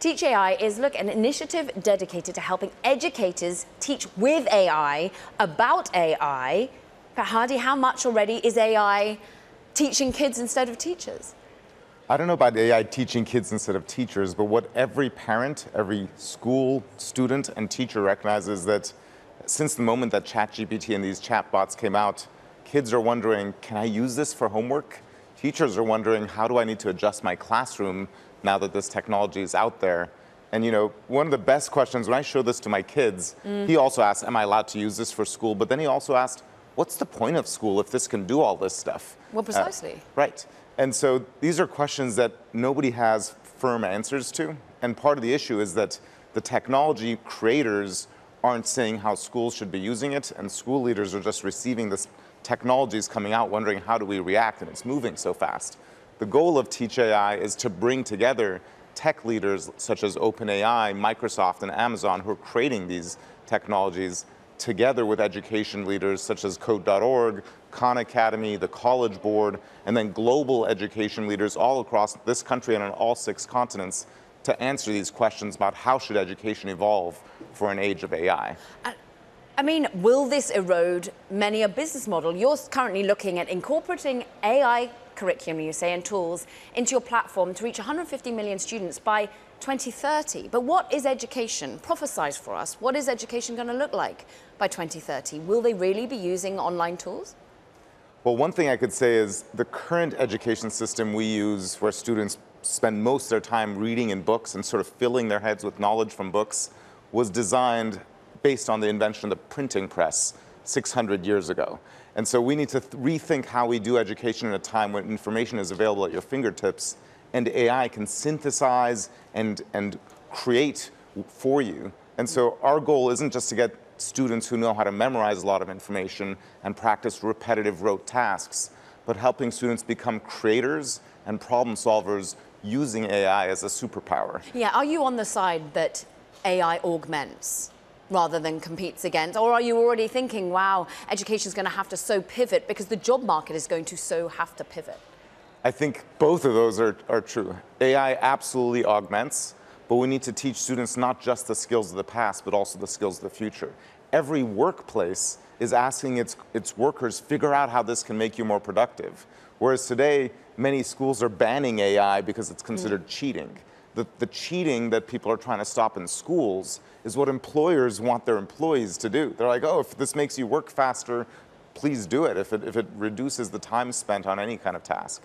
Teach AI is, look, an initiative dedicated to helping educators teach with AI about AI. But Hadi, how much already is AI teaching kids instead of teachers? I don't know about AI teaching kids instead of teachers, but what every parent, every school, student, and teacher recognizes that since the moment that ChatGPT and these chatbots came out, kids are wondering, can I use this for homework? Teachers are wondering, how do I need to adjust my classroom now that this technology is out there. And you know, one of the best questions when I show this to my kids, mm. he also asked, "Am I allowed to use this for school?" But then he also asked, "What's the point of school if this can do all this stuff?" Well, precisely. Uh, right. And so these are questions that nobody has firm answers to. And part of the issue is that the technology creators aren't saying how schools should be using it, and school leaders are just receiving this technologies coming out, wondering how do we react, and it's moving so fast. The goal of Teach AI is to bring together tech leaders such as OpenAI, Microsoft, and Amazon who are creating these technologies together with education leaders such as Code.org, Khan Academy, the College Board, and then global education leaders all across this country and on all six continents to answer these questions about how should education evolve for an age of AI. Uh, I mean, will this erode many a business model? You're currently looking at incorporating AI curriculum, you say, and tools into your platform to reach 150 million students by 2030. But what is education? Prophesize for us. What is education going to look like by 2030? Will they really be using online tools? Well, one thing I could say is the current education system we use where students spend most of their time reading in books and sort of filling their heads with knowledge from books was designed based on the invention of the printing press 600 years ago. And so we need to rethink how we do education in a time when information is available at your fingertips and AI can synthesize and, and create for you. And so our goal isn't just to get students who know how to memorize a lot of information and practice repetitive rote tasks, but helping students become creators and problem solvers using AI as a superpower. Yeah, are you on the side that AI augments rather than competes against? Or are you already thinking, wow, education is going to have to so pivot because the job market is going to so have to pivot? I think both of those are, are true. AI absolutely augments, but we need to teach students not just the skills of the past, but also the skills of the future. Every workplace is asking its, its workers, figure out how this can make you more productive. Whereas today, many schools are banning AI because it's considered mm. cheating the, the cheating that people are trying to stop in schools is what employers want their employees to do. They're like, oh, if this makes you work faster, please do it if it, if it reduces the time spent on any kind of task.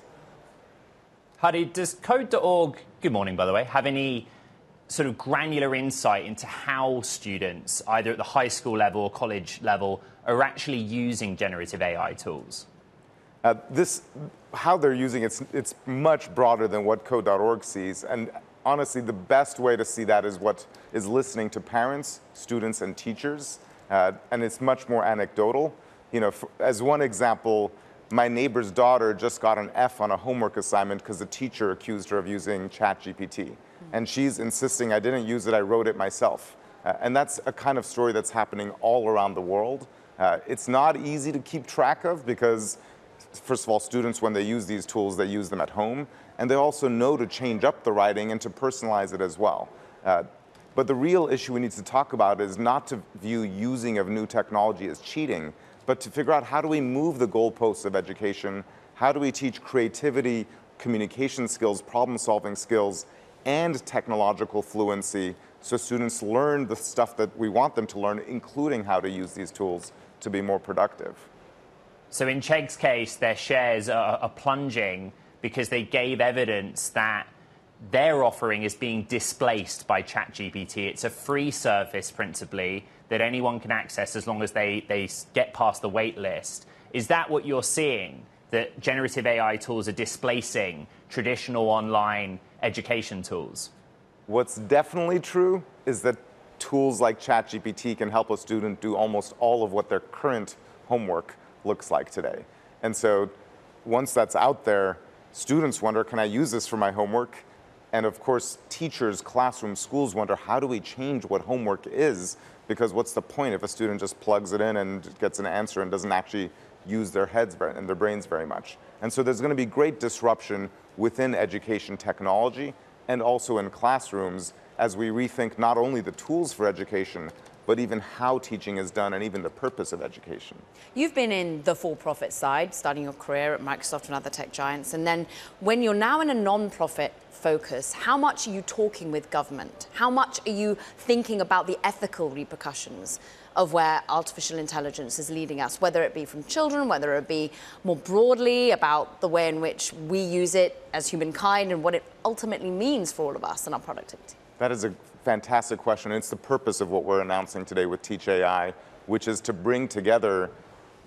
Hadi, does Code.org, good morning by the way, have any sort of granular insight into how students, either at the high school level or college level, are actually using generative AI tools? Uh, this, how they're using it, it's, it's much broader than what Code.org sees. And honestly, the best way to see that is what is listening to parents, students, and teachers. Uh, and it's much more anecdotal. You know, for, as one example, my neighbor's daughter just got an F on a homework assignment because the teacher accused her of using ChatGPT. Mm -hmm. And she's insisting I didn't use it, I wrote it myself. Uh, and that's a kind of story that's happening all around the world. Uh, it's not easy to keep track of because, first of all, students, when they use these tools, they use them at home and they also know to change up the writing and to personalize it as well. Uh, but the real issue we need to talk about is not to view using of new technology as cheating, but to figure out how do we move the goalposts of education, how do we teach creativity, communication skills, problem solving skills, and technological fluency so students learn the stuff that we want them to learn, including how to use these tools to be more productive. So in Chegg's case, their shares are, are plunging because they gave evidence that their offering is being displaced by ChatGPT. It's a free service, principally, that anyone can access as long as they, they get past the wait list. Is that what you're seeing? That generative AI tools are displacing traditional online education tools? What's definitely true is that tools like ChatGPT can help a student do almost all of what their current homework looks like today. And so once that's out there, Students wonder, can I use this for my homework? And of course, teachers, classrooms, schools wonder, how do we change what homework is? Because what's the point if a student just plugs it in and gets an answer and doesn't actually use their heads and their brains very much? And so there's going to be great disruption within education technology and also in classrooms as we rethink not only the tools for education, but even how teaching is done and even the purpose of education. You've been in the for profit side, starting your career at Microsoft and other tech giants. And then when you're now in a non profit focus, how much are you talking with government? How much are you thinking about the ethical repercussions of where artificial intelligence is leading us, whether it be from children, whether it be more broadly about the way in which we use it as humankind and what it ultimately means for all of us and our productivity? That is a fantastic question. It's the purpose of what we're announcing today with Teach AI, which is to bring together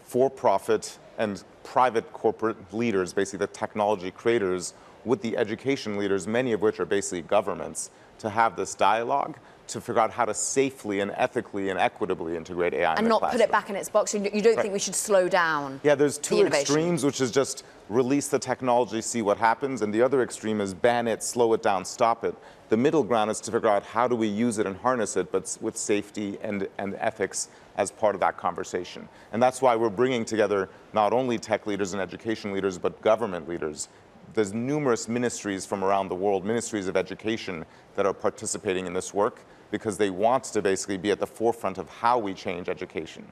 for profit and private corporate leaders, basically the technology creators, with the education leaders, many of which are basically governments, to have this dialogue to figure out how to safely and ethically and equitably integrate AI and not put it back in its box. You don't right. think we should slow down? Yeah, there's two the extremes, which is just release the technology, see what happens, and the other extreme is ban it, slow it down, stop it. The middle ground is to figure out how do we use it and harness it, but with safety and, and ethics as part of that conversation. And that's why we're bringing together not only tech leaders and education leaders, but government leaders. There's numerous ministries from around the world, ministries of education, that are participating in this work because they want to basically be at the forefront of how we change education.